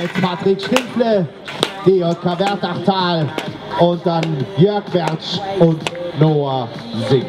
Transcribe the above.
Jetzt Patrick Schimpfle, DJK Wertachtal und dann Jörg Wertsch und Noah Singh.